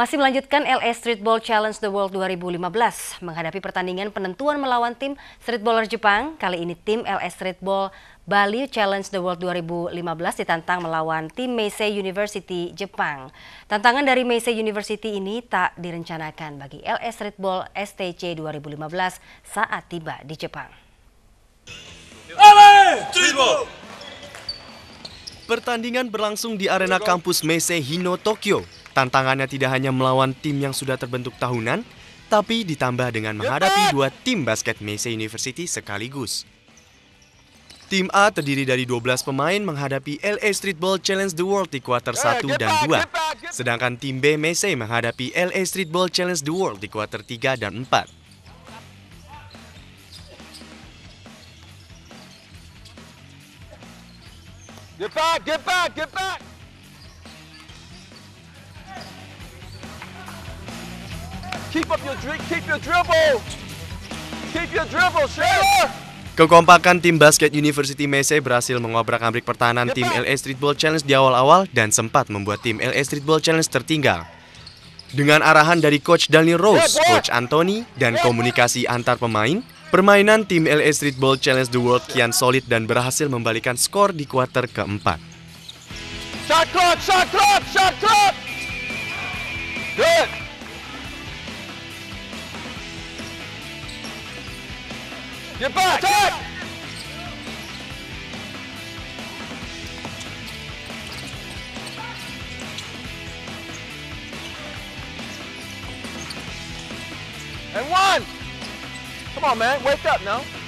Masih melanjutkan LA Streetball Challenge The World 2015 menghadapi pertandingan penentuan melawan tim streetballer Jepang. Kali ini tim LA Streetball Bali Challenge The World 2015 ditantang melawan tim Meisei University Jepang. Tantangan dari Meisei University ini tak direncanakan bagi LA Streetball STC 2015 saat tiba di Jepang. LA Streetball! Pertandingan berlangsung di arena kampus Meisei Hino, Tokyo. Tantangannya tidak hanya melawan tim yang sudah terbentuk tahunan, tapi ditambah dengan menghadapi dua tim basket Meisei University sekaligus. Tim A terdiri dari 12 pemain menghadapi LA Streetball Challenge The World di kuarter 1 dan 2. Sedangkan tim B Meisei menghadapi LA Streetball Challenge The World di kuarter 3 dan 4. Get back, get back, get back! Keep up your dribble, keep your dribble! Keep your dribble! Kekompakan tim basket University Meisei berhasil mengobrak-abrik pertahanan tim LA Streetball Challenge di awal-awal dan sempat membuat tim LA Streetball Challenge tertinggal. Dengan arahan dari Coach Daniel Rose, Coach Anthony, dan komunikasi antar pemain, permainan tim LA Streetball Challenge The World kian solid dan berhasil membalikan skor di kuarter keempat. Shot clock, shot clock, shot clock! Good! Get back! Attack! And one! Come on, man, wake up now.